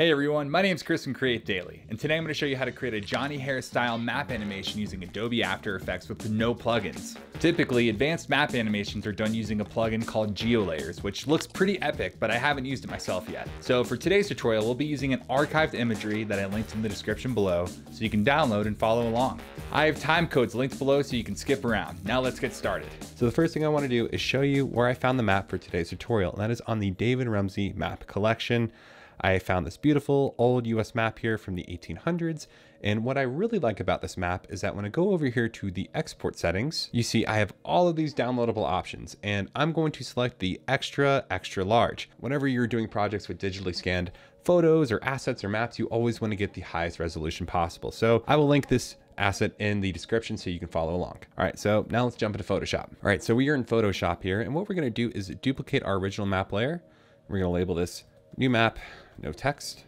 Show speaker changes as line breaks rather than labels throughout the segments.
Hey everyone, my name is Chris from Create Daley, and today I'm going to show you how to create a Johnny Harris style map animation using Adobe After Effects with no plugins. Typically, advanced map animations are done using a plugin called GeoLayers, which looks pretty epic, but I haven't used it myself yet. So for today's tutorial, we'll be using an archived imagery that I linked in the description below, so you can download and follow along. I have time codes linked below so you can skip around. Now let's get started.
So the first thing I want to do is show you where I found the map for today's tutorial, and that is on the David Rumsey map collection. I found this beautiful old US map here from the 1800s. And what I really like about this map is that when I go over here to the export settings, you see I have all of these downloadable options and I'm going to select the extra, extra large. Whenever you're doing projects with digitally scanned photos or assets or maps, you always want to get the highest resolution possible. So I will link this asset in the description so you can follow along. All right, so now let's jump into Photoshop. All right, so we are in Photoshop here and what we're gonna do is duplicate our original map layer. We're gonna label this new map no text.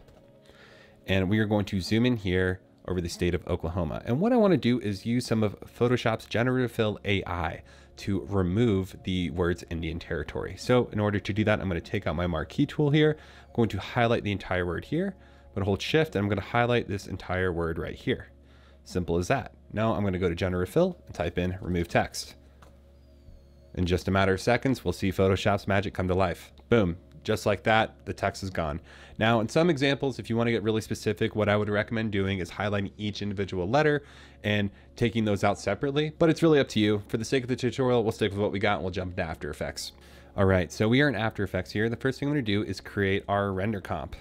And we are going to zoom in here over the state of Oklahoma. And what I want to do is use some of Photoshop's generative fill AI to remove the words Indian Territory. So in order to do that, I'm going to take out my marquee tool here. I'm going to highlight the entire word here. I'm to hold shift and I'm going to highlight this entire word right here. Simple as that. Now I'm going to go to generative fill and type in remove text. In just a matter of seconds, we'll see Photoshop's magic come to life. Boom, just like that, the text is gone. Now, in some examples, if you want to get really specific, what I would recommend doing is highlighting each individual letter and taking those out separately, but it's really up to you. For the sake of the tutorial, we'll stick with what we got and we'll jump into After Effects. All right, so we are in After Effects here. The first thing I'm gonna do is create our render comp.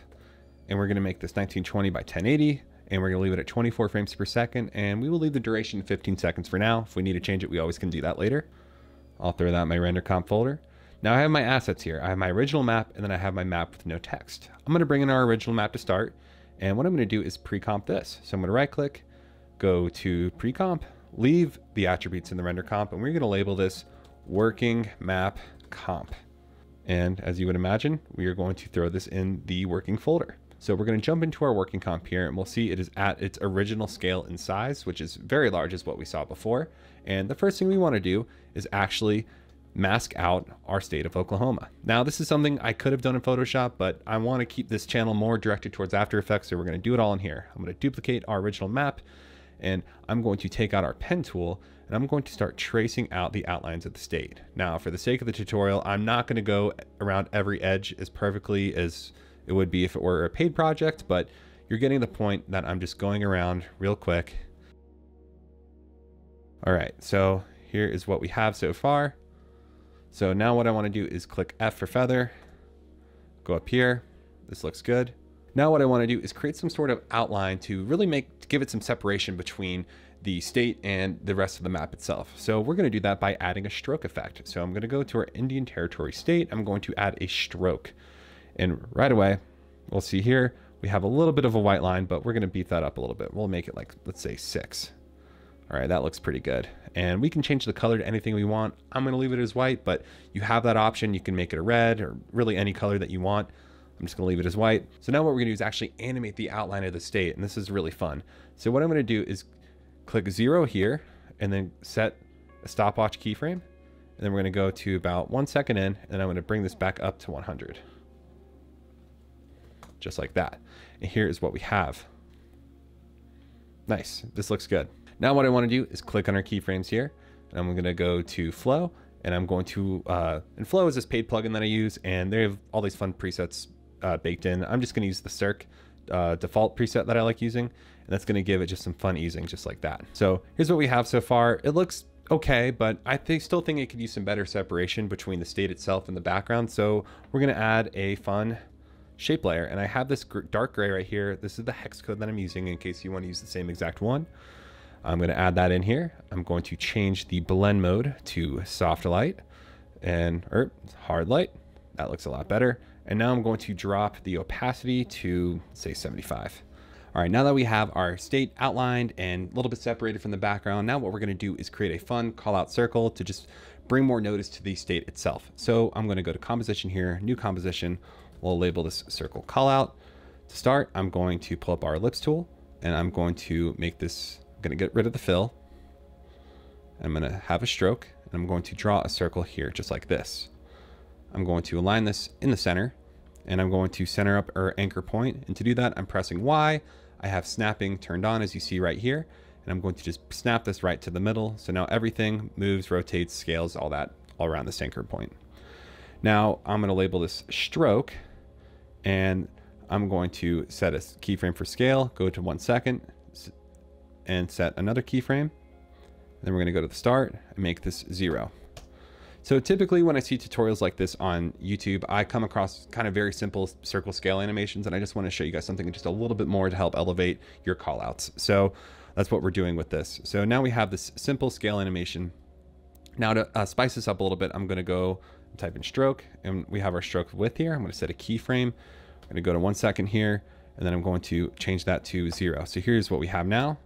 And we're gonna make this 1920 by 1080, and we're gonna leave it at 24 frames per second, and we will leave the duration 15 seconds for now. If we need to change it, we always can do that later. I'll throw that in my render comp folder. Now I have my assets here. I have my original map and then I have my map with no text. I'm gonna bring in our original map to start. And what I'm gonna do is pre-comp this. So I'm gonna right click, go to pre-comp, leave the attributes in the render comp, and we're gonna label this working map comp. And as you would imagine, we are going to throw this in the working folder. So we're going to jump into our working comp here and we'll see it is at its original scale and size, which is very large as what we saw before. And the first thing we want to do is actually mask out our state of Oklahoma. Now, this is something I could have done in Photoshop, but I want to keep this channel more directed towards After Effects, so we're going to do it all in here. I'm going to duplicate our original map, and I'm going to take out our pen tool, and I'm going to start tracing out the outlines of the state. Now, for the sake of the tutorial, I'm not going to go around every edge as perfectly as it would be if it were a paid project, but you're getting the point that I'm just going around real quick. All right, so here is what we have so far. So now what I want to do is click F for feather, go up here. This looks good. Now what I want to do is create some sort of outline to really make, to give it some separation between the state and the rest of the map itself. So we're going to do that by adding a stroke effect. So I'm going to go to our Indian Territory state. I'm going to add a stroke. And right away, we'll see here, we have a little bit of a white line, but we're going to beat that up a little bit. We'll make it like, let's say six. All right, that looks pretty good. And we can change the color to anything we want. I'm gonna leave it as white, but you have that option. You can make it a red or really any color that you want. I'm just gonna leave it as white. So now what we're gonna do is actually animate the outline of the state, and this is really fun. So what I'm gonna do is click zero here, and then set a stopwatch keyframe. And then we're gonna go to about one second in, and I'm gonna bring this back up to 100. Just like that. And here is what we have. Nice, this looks good. Now what I want to do is click on our keyframes here, and I'm going to go to Flow, and I'm going to, uh, and Flow is this paid plugin that I use, and they have all these fun presets uh, baked in. I'm just going to use the Circ uh, default preset that I like using, and that's going to give it just some fun easing just like that. So here's what we have so far. It looks okay, but I think, still think it could use some better separation between the state itself and the background. So we're going to add a fun shape layer, and I have this dark gray right here. This is the hex code that I'm using in case you want to use the same exact one. I'm going to add that in here. I'm going to change the blend mode to soft light and or hard light. That looks a lot better. And now I'm going to drop the opacity to say 75. All right, now that we have our state outlined and a little bit separated from the background, now what we're gonna do is create a fun call out circle to just bring more notice to the state itself. So I'm gonna go to composition here, new composition. We'll label this circle call out. To start, I'm going to pull up our ellipse tool and I'm going to make this I'm going to get rid of the fill. I'm going to have a stroke and I'm going to draw a circle here just like this. I'm going to align this in the center and I'm going to center up our anchor point. And to do that, I'm pressing Y. I have snapping turned on as you see right here. And I'm going to just snap this right to the middle. So now everything moves, rotates, scales, all that all around this anchor point. Now I'm going to label this stroke and I'm going to set a keyframe for scale, go to one second and set another keyframe. Then we're going to go to the start and make this zero. So typically when I see tutorials like this on YouTube, I come across kind of very simple circle scale animations and I just want to show you guys something just a little bit more to help elevate your callouts. So that's what we're doing with this. So now we have this simple scale animation. Now to uh, spice this up a little bit, I'm going to go type in stroke and we have our stroke width here. I'm going to set a keyframe. I'm going to go to one second here and then I'm going to change that to zero. So here's what we have now.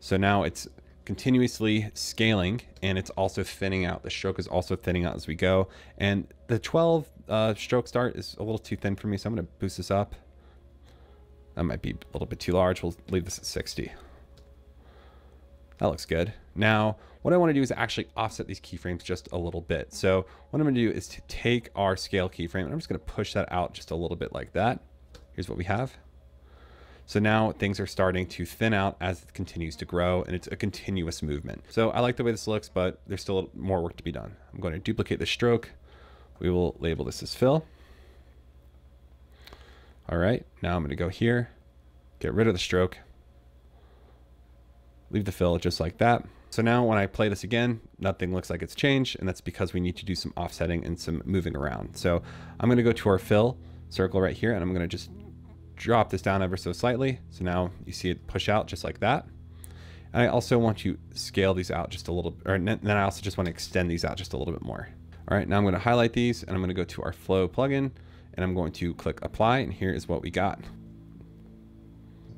So now it's continuously scaling and it's also thinning out. The stroke is also thinning out as we go. And the 12 uh, stroke start is a little too thin for me, so I'm going to boost this up. That might be a little bit too large. We'll leave this at 60. That looks good. Now, what I want to do is actually offset these keyframes just a little bit. So what I'm going to do is to take our scale keyframe and I'm just going to push that out just a little bit like that. Here's what we have. So now things are starting to thin out as it continues to grow and it's a continuous movement. So I like the way this looks, but there's still more work to be done. I'm going to duplicate the stroke. We will label this as fill. All right, now I'm going to go here, get rid of the stroke, leave the fill just like that. So now when I play this again, nothing looks like it's changed, and that's because we need to do some offsetting and some moving around. So I'm going to go to our fill circle right here, and I'm going to just drop this down ever so slightly. So now you see it push out just like that. And I also want to scale these out just a little, or then I also just want to extend these out just a little bit more. All right, now I'm going to highlight these and I'm going to go to our flow plugin and I'm going to click apply and here is what we got.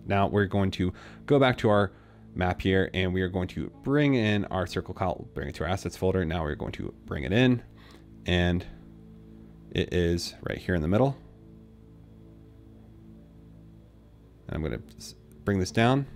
Now we're going to go back to our map here and we are going to bring in our circle count, bring it to our assets folder. Now we're going to bring it in and it is right here in the middle. And I'm going to bring this down.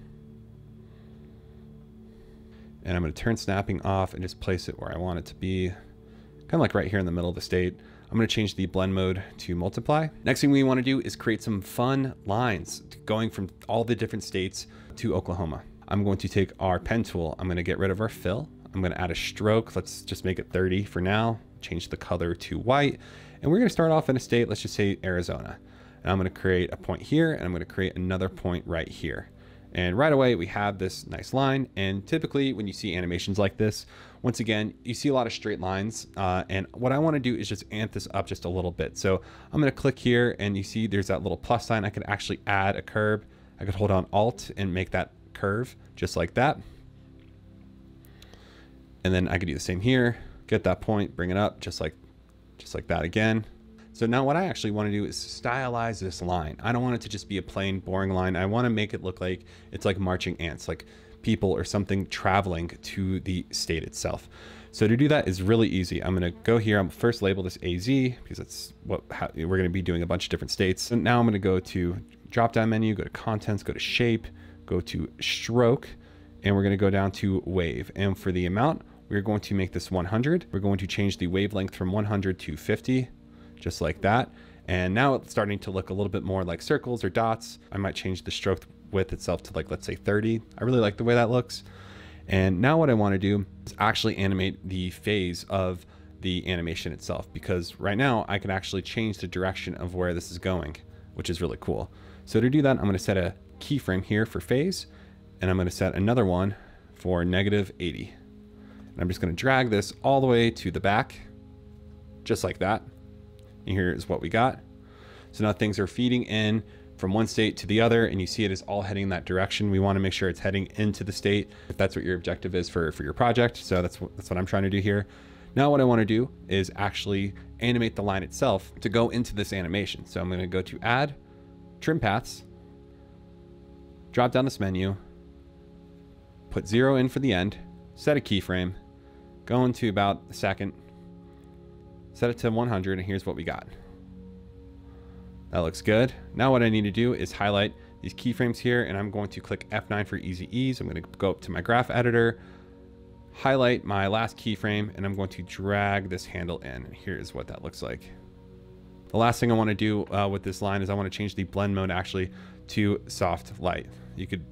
And I'm going to turn snapping off and just place it where I want it to be. Kind of like right here in the middle of the state. I'm going to change the blend mode to multiply. Next thing we want to do is create some fun lines going from all the different states to Oklahoma. I'm going to take our pen tool. I'm going to get rid of our fill. I'm going to add a stroke. Let's just make it 30 for now. Change the color to white. And we're going to start off in a state, let's just say Arizona. And I'm going to create a point here and I'm going to create another point right here. And right away we have this nice line. And typically when you see animations like this, once again, you see a lot of straight lines. Uh, and what I want to do is just amp this up just a little bit. So I'm going to click here and you see there's that little plus sign. I could actually add a curve. I could hold on alt and make that curve just like that. And then I could do the same here, get that point, bring it up just like, just like that again. So now what I actually want to do is stylize this line. I don't want it to just be a plain boring line. I want to make it look like it's like marching ants, like people or something traveling to the state itself. So to do that is really easy. I'm going to go here. I'm first label this AZ because that's what how, we're going to be doing a bunch of different states. And now I'm going to go to drop down menu, go to contents, go to shape, go to stroke, and we're going to go down to wave. And for the amount, we're going to make this 100. We're going to change the wavelength from 100 to 50 just like that. And now it's starting to look a little bit more like circles or dots. I might change the stroke width itself to like, let's say 30. I really like the way that looks. And now what I want to do is actually animate the phase of the animation itself because right now I can actually change the direction of where this is going, which is really cool. So to do that, I'm going to set a keyframe here for phase and I'm going to set another one for negative 80. And I'm just going to drag this all the way to the back, just like that. And here is what we got. So now things are feeding in from one state to the other and you see it is all heading in that direction. We want to make sure it's heading into the state if that's what your objective is for, for your project. So that's that's what I'm trying to do here. Now what I want to do is actually animate the line itself to go into this animation. So I'm going to go to add, trim paths, drop down this menu, put zero in for the end, set a keyframe, go into about a second, set it to 100 and here's what we got. That looks good. Now what I need to do is highlight these keyframes here and I'm going to click F9 for easy ease. I'm going to go up to my graph editor, highlight my last keyframe and I'm going to drag this handle in. And here's what that looks like. The last thing I want to do uh, with this line is I want to change the blend mode actually to soft light. You could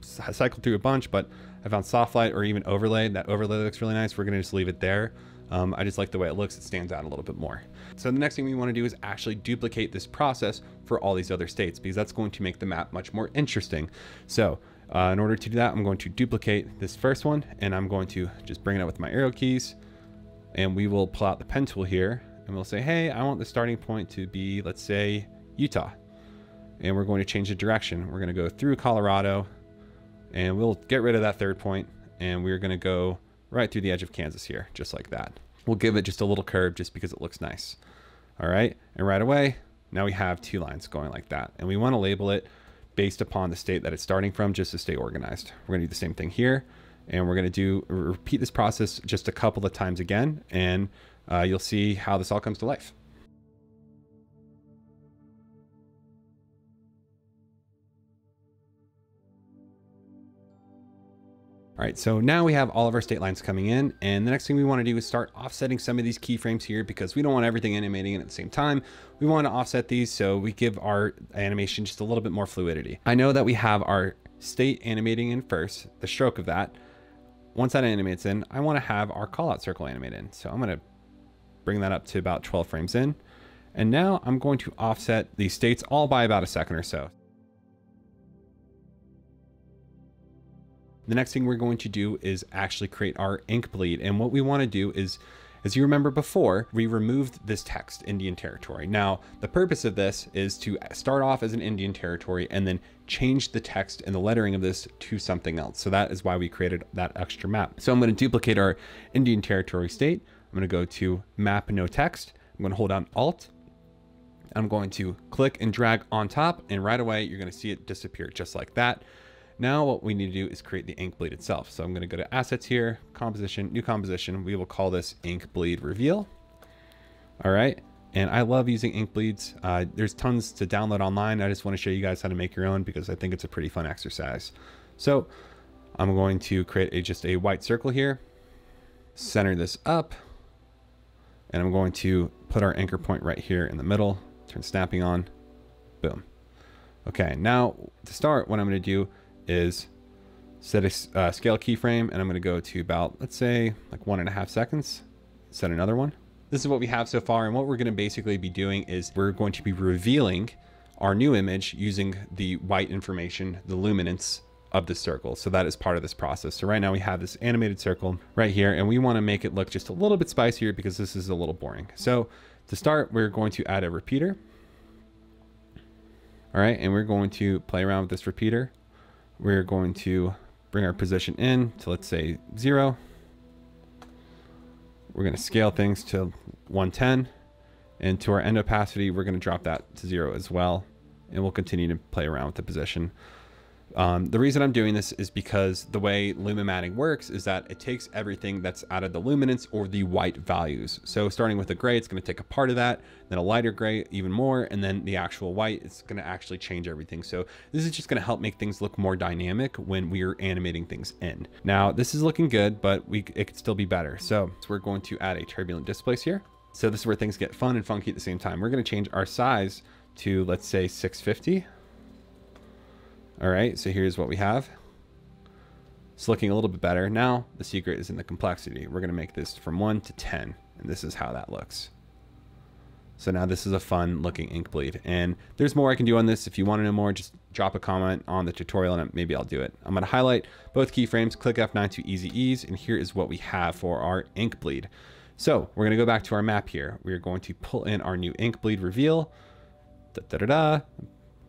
cycle through a bunch, but I found soft light or even overlay. That overlay looks really nice. We're going to just leave it there. Um, I just like the way it looks. It stands out a little bit more. So the next thing we want to do is actually duplicate this process for all these other states because that's going to make the map much more interesting. So uh, in order to do that, I'm going to duplicate this first one and I'm going to just bring it up with my arrow keys and we will pull out the pen tool here and we'll say, hey, I want the starting point to be, let's say, Utah. And we're going to change the direction. We're going to go through Colorado and we'll get rid of that third point and we're going to go right through the edge of Kansas here, just like that. We'll give it just a little curve just because it looks nice. All right, and right away, now we have two lines going like that. And we wanna label it based upon the state that it's starting from just to stay organized. We're gonna do the same thing here. And we're gonna do repeat this process just a couple of times again, and uh, you'll see how this all comes to life. All right, so now we have all of our state lines coming in and the next thing we wanna do is start offsetting some of these keyframes here because we don't want everything animating in at the same time. We wanna offset these so we give our animation just a little bit more fluidity. I know that we have our state animating in first, the stroke of that. Once that animates in, I wanna have our callout circle animate in. So I'm gonna bring that up to about 12 frames in. And now I'm going to offset these states all by about a second or so. The next thing we're going to do is actually create our ink bleed. And what we want to do is, as you remember before, we removed this text, Indian Territory. Now, the purpose of this is to start off as an Indian Territory and then change the text and the lettering of this to something else. So that is why we created that extra map. So I'm going to duplicate our Indian Territory state. I'm going to go to map no text. I'm going to hold down Alt. I'm going to click and drag on top and right away you're going to see it disappear just like that. Now what we need to do is create the ink bleed itself. So I'm going to go to assets here, composition, new composition. We will call this ink bleed reveal. All right. And I love using ink bleeds. Uh, there's tons to download online. I just want to show you guys how to make your own because I think it's a pretty fun exercise. So I'm going to create a, just a white circle here, center this up, and I'm going to put our anchor point right here in the middle, turn snapping on, boom. Okay, now to start, what I'm going to do is set a uh, scale keyframe and I'm going to go to about, let's say like one and a half seconds, set another one. This is what we have so far. And what we're going to basically be doing is we're going to be revealing our new image using the white information, the luminance of the circle. So that is part of this process. So right now we have this animated circle right here and we want to make it look just a little bit spicier because this is a little boring. So to start, we're going to add a repeater. All right, and we're going to play around with this repeater we're going to bring our position in to let's say zero. We're going to scale things to 110 and to our end opacity, we're going to drop that to zero as well. And we'll continue to play around with the position. Um, the reason I'm doing this is because the way luma matting works is that it takes everything that's out of the luminance or the white values. So starting with a gray, it's going to take a part of that, then a lighter gray even more, and then the actual white it's going to actually change everything. So this is just going to help make things look more dynamic when we are animating things in. Now this is looking good, but we it could still be better. So, so we're going to add a turbulent displace here. So this is where things get fun and funky at the same time. We're going to change our size to let's say 650 all right, so here's what we have. It's looking a little bit better. Now the secret is in the complexity. We're gonna make this from one to 10, and this is how that looks. So now this is a fun looking ink bleed. And there's more I can do on this. If you wanna know more, just drop a comment on the tutorial and maybe I'll do it. I'm gonna highlight both keyframes, click F9 to easy ease, and here is what we have for our ink bleed. So we're gonna go back to our map here. We're going to pull in our new ink bleed reveal, da da da da,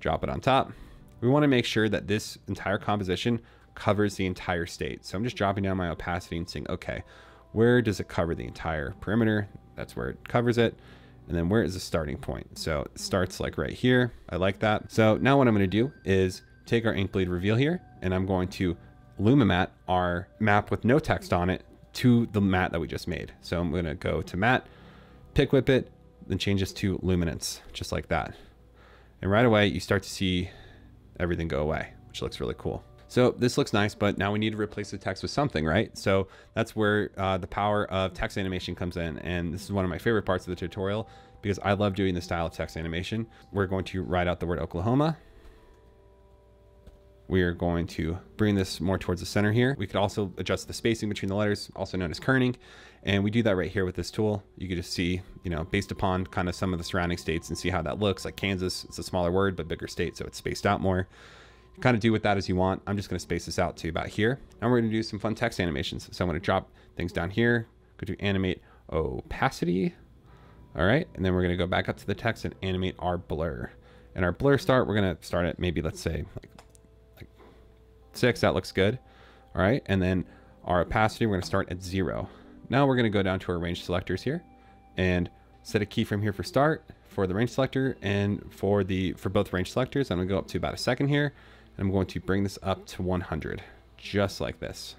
drop it on top we want to make sure that this entire composition covers the entire state. So I'm just dropping down my opacity and saying, okay, where does it cover the entire perimeter? That's where it covers it. And then where is the starting point? So it starts like right here. I like that. So now what I'm going to do is take our ink bleed reveal here and I'm going to Luma matte our map with no text on it to the matte that we just made. So I'm going to go to matte, pick whip it, then change this to luminance, just like that. And right away, you start to see everything go away, which looks really cool. So this looks nice, but now we need to replace the text with something, right? So that's where uh, the power of text animation comes in. And this is one of my favorite parts of the tutorial because I love doing the style of text animation. We're going to write out the word Oklahoma. We are going to bring this more towards the center here. We could also adjust the spacing between the letters, also known as kerning. And we do that right here with this tool. You can just see, you know, based upon kind of some of the surrounding states and see how that looks. Like Kansas, it's a smaller word, but bigger state, so it's spaced out more. You kind of do with that as you want. I'm just gonna space this out to about here. Now we're gonna do some fun text animations. So I'm gonna drop things down here, go to animate opacity. All right, and then we're gonna go back up to the text and animate our blur. And our blur start, we're gonna start at maybe, let's say, like six, that looks good. All right, and then our opacity, we're gonna start at zero. Now we're gonna go down to our range selectors here and set a keyframe here for start for the range selector and for the for both range selectors. I'm gonna go up to about a second here and I'm going to bring this up to 100, just like this.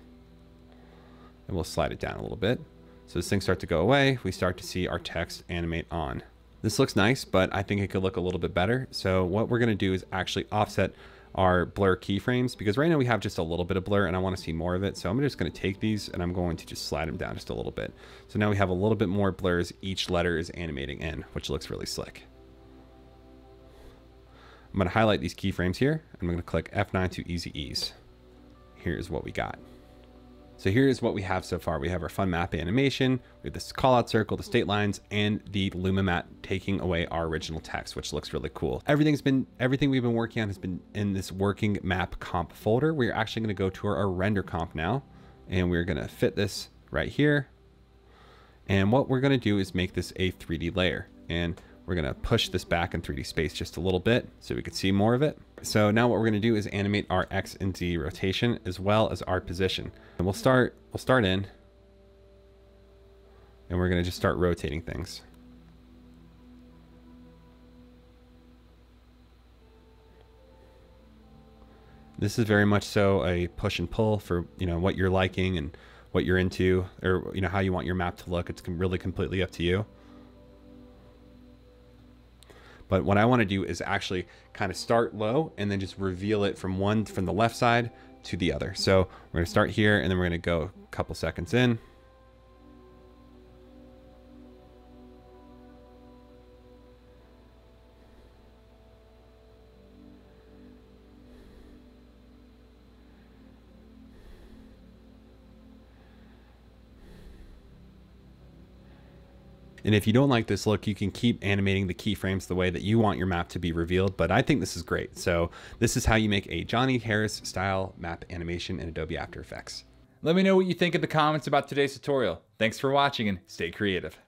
And we'll slide it down a little bit. So as things start to go away, we start to see our text animate on. This looks nice, but I think it could look a little bit better. So what we're gonna do is actually offset our blur keyframes because right now we have just a little bit of blur and I want to see more of it. So I'm just going to take these and I'm going to just slide them down just a little bit. So now we have a little bit more blurs each letter is animating in, which looks really slick. I'm going to highlight these keyframes here. And I'm going to click F9 to easy ease. Here's what we got. So here's what we have so far. We have our fun map animation, we have this callout circle, the state lines, and the Luma matte taking away our original text, which looks really cool. Everything's been, everything we've been working on has been in this working map comp folder. We're actually gonna go to our, our render comp now, and we're gonna fit this right here. And what we're gonna do is make this a 3D layer. And we're gonna push this back in 3D space just a little bit so we can see more of it. So now what we're gonna do is animate our X and Z rotation as well as our position. And we'll start, we'll start in and we're gonna just start rotating things. This is very much so a push and pull for, you know, what you're liking and what you're into or, you know, how you want your map to look. It's really completely up to you. But what I want to do is actually kind of start low and then just reveal it from one from the left side to the other. So we're going to start here and then we're going to go a couple seconds in. And if you don't like this look, you can keep animating the keyframes the way that you want your map to be revealed. But I think this is great. So this is how you make a Johnny Harris style map animation in Adobe After Effects.
Let me know what you think in the comments about today's tutorial. Thanks for watching and stay creative.